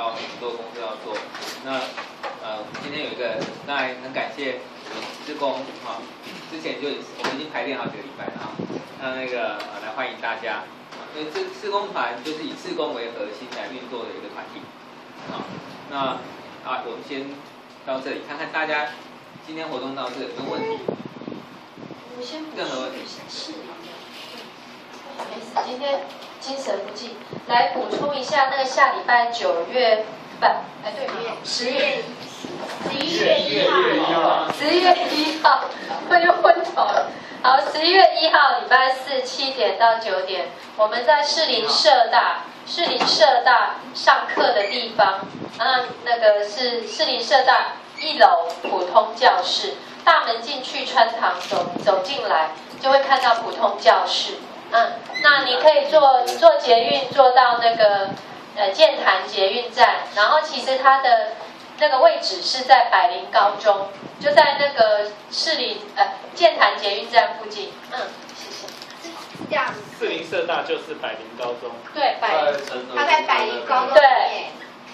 高，很多工作要做。那呃，今天有一个，当然很感谢施工哈，之前就我们已经排练好几个礼拜了哈。那那个呃来欢迎大家，因为这施工团就是以施工为核心来运作的一个团体。好，那啊，我们先到这里，看看大家今天活动到这有没有问题？任何问题？是。不好意思，今天精神不济，来补充一下那个下礼拜九月半，哎对，十月，十一月一号，十一月一号，我又昏头了。好，十一月一号礼拜四七点到九点，我们在士林社大，士林社大上课的地方，啊，那个是士林社大一楼普通教室，大门进去穿堂走走进来，就会看到普通教室。嗯，那你可以坐你坐捷运坐到那个呃建潭捷运站，然后其实它的那个位置是在百灵高中，就在那个市里呃建潭捷运站附近。嗯，谢谢。这样子。四林社大就是百灵高中。对，百灵。他在百灵高中。对。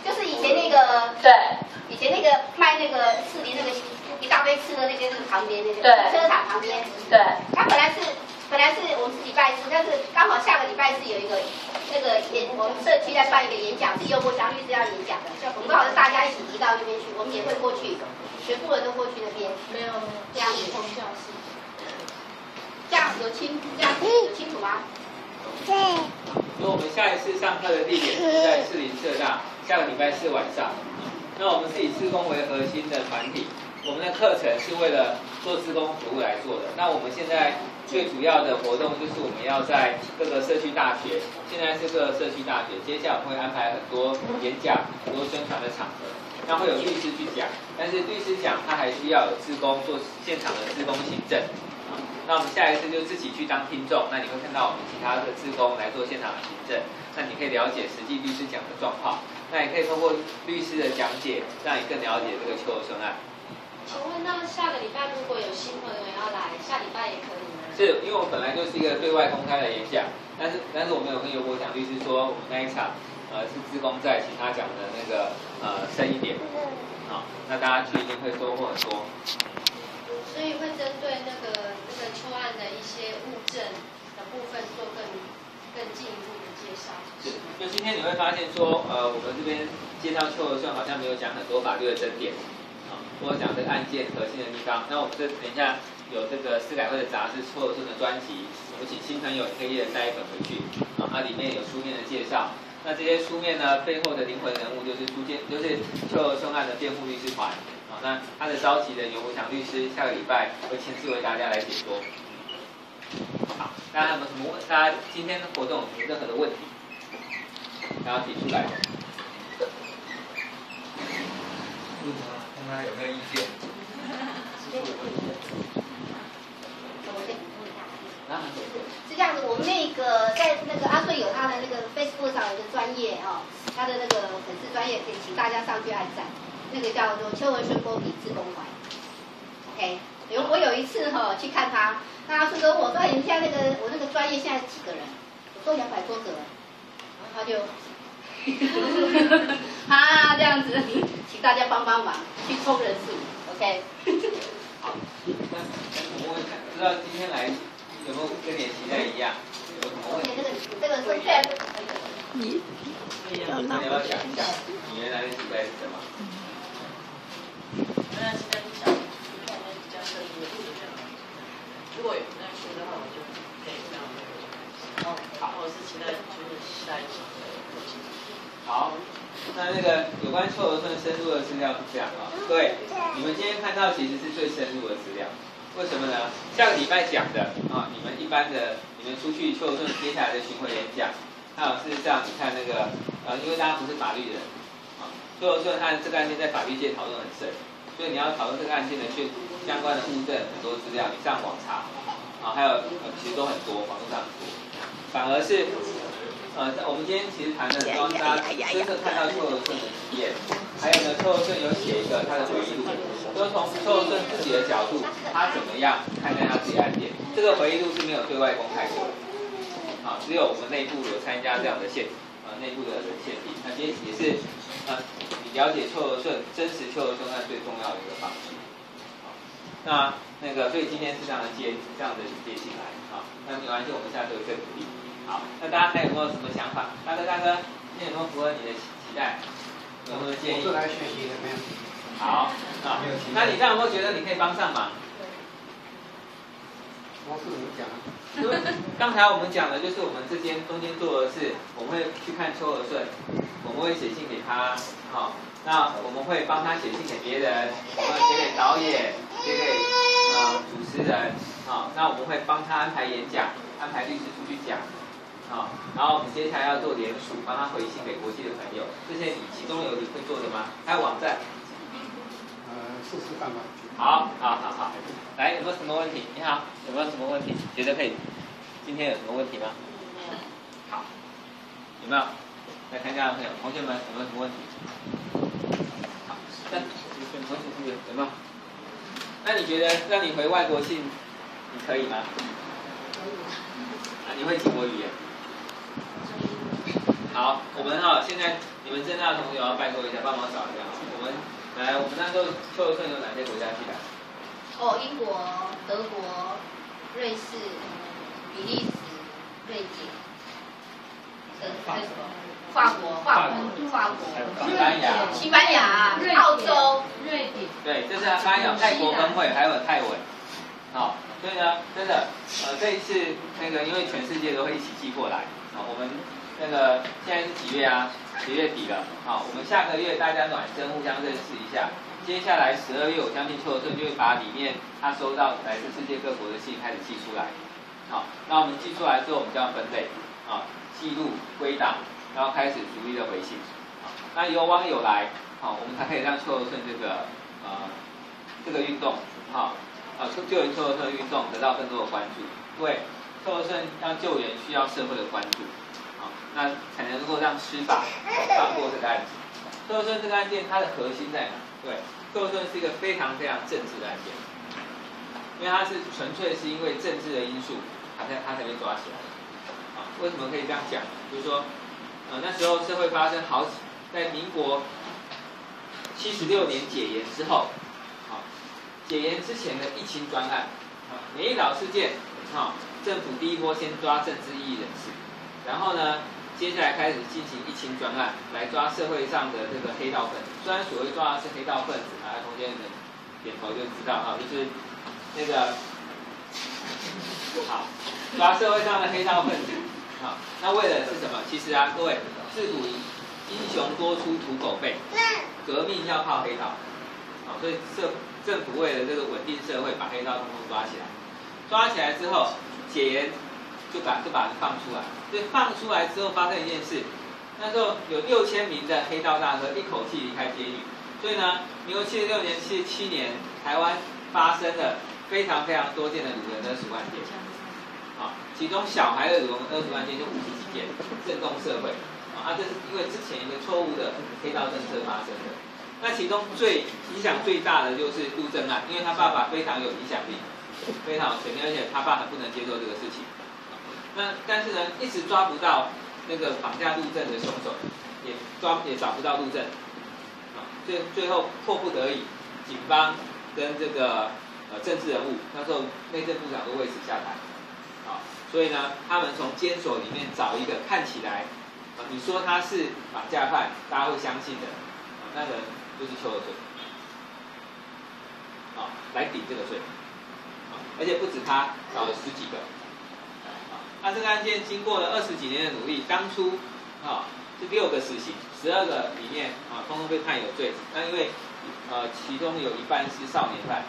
就是以前那个。对。以前那个卖那个四林那个一大堆吃的那个那个旁边那个。对。车厂旁边。对。他本来是。本来是我们是礼拜四，但是刚好下个礼拜四有一个那个演，我们社区在办一个演讲，是尤国祥律师要演讲的，我们刚好是大家一起移到那边去，我们也会过去，全部人都过去那边。没有这样子。这样有清这样有清楚吗？对。那我们下一次上课的地点是在士林社大，下个礼拜四晚上。那我们是以施工为核心的团体，我们的课程是为了做施工服务来做的。那我们现在。最主要的活动就是我们要在各个社区大学，现在是各个社区大学，接下来会安排很多演讲、很多宣传的场合，那会有律师去讲，但是律师讲他还需要有施工做现场的施工行政，那我们下一次就自己去当听众，那你会看到我们其他的施工来做现场的行政，那你可以了解实际律师讲的状况，那也可以通过律师的讲解，让你更了解这个秋收案。请问那下个礼拜如果有新朋友要来，下礼拜也可以吗。是，因为我本来就是一个对外公开的演讲，但是但是我没有跟尤国强律师说，我们那一场呃是自工在，请他讲的那个呃深一点，好，那大家去一定会收获很多。所以会针对那个那个秋案的一些物证的部分做更更进一步的介绍。是，就今天你会发现说，呃，我们这边介绍秋的时候好像没有讲很多法律的争点，啊，或者讲这个案件核心的地方，那我们这等一下。有这个司改会的杂志错顺的专辑，我们请新朋友可以一人带一本回去啊，它里面有书面的介绍。那这些书面呢，背后的灵魂人物就是朱建，就是邱顺案的辩护律师团啊。那他的召集的尤国强律师，下个礼拜会亲自为大家来解说。好，大家有没有什么问？大家今天的活动有任何的问题，然后提出来。问他，看有没有意见。是这样子，我们那个在那个阿顺有他的那个 Facebook 上有一个专业哦，他的那个粉丝专业可以请大家上去按赞，那个叫做邱文顺波比自公怀，OK，有我有一次哈去看他，那阿顺哥我说，你们现在那个我那个专业现在几个人？我说两百多个，然后他就，啊这样子，大家帮帮忙去冲人数，OK。好，那我问一下，不知道今天来。有没有跟你期待一样？有什么问题？这个这个是你你要不要讲一下你原来的期待是什么？原来期待不小，可能比较适应的如果有那学的话，我就可以这样。哦，好，我是期待就是下一期的好，那那个有关秋儿村深入的资料是这样啊，对，你们今天看到其实是最深入的资料。为什么呢？下个礼拜讲的啊，你们一般的，你们出去秋顺接下来的巡回演讲，还有事实上，你看那个呃，因为大家不是法律人啊，秋顺案这个案件在法律界讨论很深，所以你要讨论这个案件的确相关的物证很多资料，你上网查啊，还有呃其实都很多，网络上很多，反而是。呃，我们今天其实谈的，希望大家真正看到邱和顺的体验，还有呢，邱和顺有写一个他的回忆录，就是从邱和顺自己的角度，他怎么样看待他自己案件，这个回忆录是没有对外公开过的，啊，只有我们内部有参加这样的线，呃，内部的献体，那今天也是呃，你了解秋和顺真实秋和顺案最重要的一个方式。那那个，所以今天是这样的接这样的接进来啊。那没关系，我们下周再努力。好，那大家还有没有什么想法？大哥大哥，今天有没有符合你的期待？有没有建议？我来学习的，没有。好，啊，那你这样有没有觉得你可以帮上忙？我是怎么讲啊？因为刚才我们讲的就是我们这间中间做的事，我们会去看秋和顺，我们会写信给他，好、那我们会帮他写信给别人，我们写给导演，写给呃主持人，好、那我们会帮他安排演讲，安排律师出去讲，好、然后我们接下来要做联署，帮他回信给国际的朋友，这些你其中有你会做的吗？还有网站。呃，试试看吧。好，好，好，好，来，有没有什么问题？你好，有没有什么问题？觉得可以？今天有什么问题吗？好，有没有？来看一下朋友，同学们有没有什么问题？好，那同学同学有没有？那你觉得让你回外国信，你可以吗？啊，你会几国语言？好，我们哈、现在你们正大的同学要拜托一下，帮忙找一下。我们来，我们那时候秋和顺有哪些国家去的？哦，英国、德国、瑞士、比利时、瑞典，呃，还有什么？法国、法国、法国、西班牙。西班牙、澳洲、瑞典，对，这是刚刚有泰国分会，还有泰文。好、所以呢，真的，呃，这一次那个因为全世界都会一起寄过来，啊、我们那个现在是几月啊？十月底了？好、我们下个月大家暖身，互相认识一下。接下来十二月，我相信邱和顺就会把里面他收到来自世界各国的信开始寄出来。好、那我们寄出来之后，我们就要分类，啊、记录、归档，然后开始逐一的回信。那有网友来，好、我们才可以让邱和顺这个呃这个运动，好、啊救救援邱和顺运动得到更多的关注。因为邱和顺要救援需要社会的关注，好、那才能够让司法放过这个案子。邱和顺这个案件它的核心在哪？对，邱和顺是一个非常非常政治的案件，因为它是纯粹是因为政治的因素，他才他才被抓起来。啊，为什么可以这样讲？就是说，呃，那时候社会发生好，在民国七十六年解严之后，啊，解严之前的疫情专案，啊，免疫岛事件，啊，政府第一波先抓政治异议人士，然后呢，接下来开始进行疫情专案，来抓社会上的这个黑道分子。虽然所谓抓的是黑道分子，啊，同学们点头就知道啊，就是那个好，抓社会上的黑道分子。好，那为了是什么？其实啊，各位，自古英雄多出土狗辈，革命要靠黑道。好，所以社政府为了这个稳定社会，把黑道通通抓起来。抓起来之后，解严就把就把人放出来。所以放出来之后发生一件事，那时候有六千名的黑道大哥一口气离开监狱。所以呢，民国七十六年、七十七年，台湾发生了非常非常多件的掳人勒赎案件。其中小孩的掳人勒赎案件就五十几件，震动社会。啊，这是因为之前一个错误的黑道政策发生的。那其中最影响最大的就是陆正案，因为他爸爸非常有影响力，非常有权力，而且他爸很不能接受这个事情。那但是呢，一直抓不到那个绑架陆正的凶手，也抓也找不到陆正。啊，最最后迫不得已，警方跟这个呃政治人物，那时候内政部长都为此下台。所以呢，他们从监所里面找一个看起来，啊，你说他是绑架犯，大家会相信的，那个人就是邱和顺，啊，来顶这个罪，啊，而且不止他，找了十几个，啊，那这个案件经过了二十几年的努力，当初，啊，是六个死刑，十二个里面啊，通通被判有罪，那因为，呃，其中有一半是少年犯，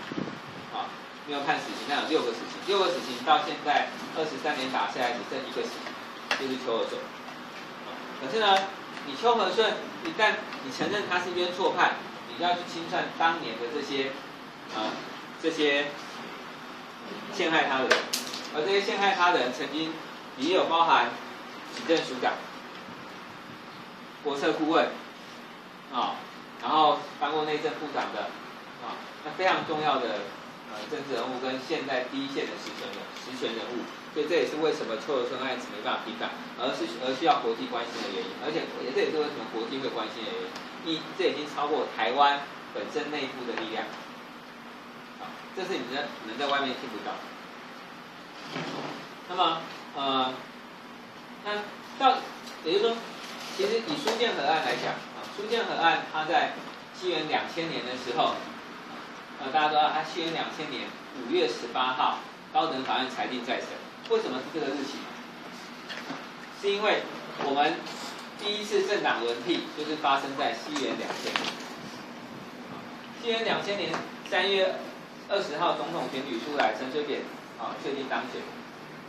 啊。没有判死刑，那有六个死刑，六个死刑到现在二十三年打下来只剩一个死刑，就是邱和顺。可是呢，你邱和顺一旦你承认他是冤错判，你要去清算当年的这些啊、这些陷害他的人，而这些陷害他的人曾经也有包含行政署长、国策顾问啊、然后当过内政部长的啊、那非常重要的。政治人物跟现在第一线的实权人实权人物，所以这也是为什么邱德春案子没办法批判，而是而需要国际关心的原因，而且也这也是为什么国际会关心的原因。一，这已经超过台湾本身内部的力量，啊，这是你在能在外面听不到。那么，呃，那到也就是说，其实以苏建和案来讲，啊，苏建和案它在西元两千年的时候，呃，大家知道它西元两千年五月十八号，高等法院裁定再审。为什么是这个日期？是因为我们第一次政党轮替就是发生在西元两千年。西元两千年三月二十号总统选举出来，陈水扁啊确定当选。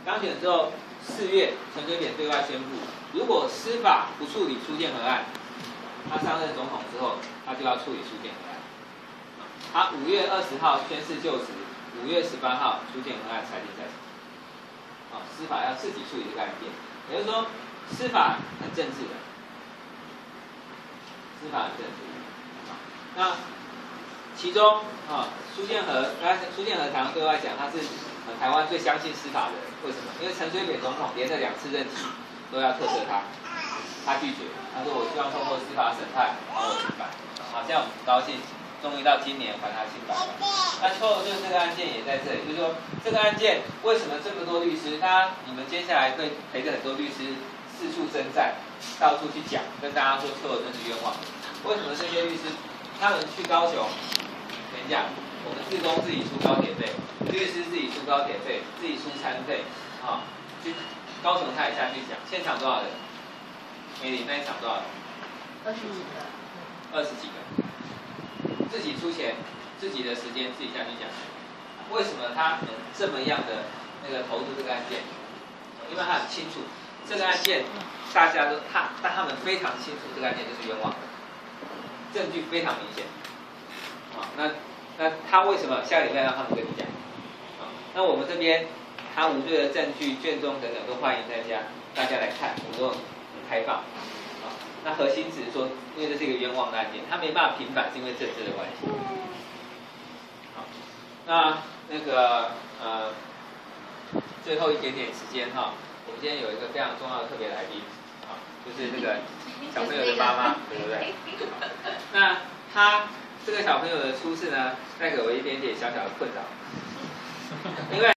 当选之后，四月陈水扁对外宣布，如果司法不处理出建和案，他上任总统之后，他就要处理出建和案。他五月二十号宣誓就职，五月十八号苏建和案裁定在审。啊，司法要自己处理这个案件，也就是说，司法很政治的，司法很政治。那其中啊，苏建和，他苏建和常常对外讲，他是。台湾最相信司法的人，为什么？因为陈水扁总统连着两次任期都要特赦他，他拒绝，他说我希望通过司法审判把我清白。好，这样我们很高兴，终于到今年还他清白了。那最后就是这个案件也在这里，就是说这个案件为什么这么多律师？他你们接下来会陪着很多律师四处征战，到处去讲，跟大家说邱尔真是冤枉。为什么这些律师他们去高雄演讲？我们自工自己出高铁费，律师自己出高铁费，自己出餐费，啊，去高雄他也下去讲，现场多少人？美丽那一场多少人？二十几个。二十几个，自己出钱，自己的时间自己下去讲，为什么他能这么样的那个投入这个案件？因为他很清楚这个案件，大家都他但他们非常清楚这个案件就是冤枉的，证据非常明显，啊，那。那他为什么下礼拜让他们跟你讲？啊，那我们这边他无罪的证据、卷宗等等都欢迎大家大家来看，我们都很开放。啊，那核心只是说，因为这是一个冤枉的案件，他没办法平反，是因为政治的关系。好，那那个呃，最后一点点时间哈，我们今天有一个非常重要的特别来宾，啊，就是那个小朋友的妈妈，对不对？那他。这个小朋友的出世呢，带给我一点点小小的困扰，因为。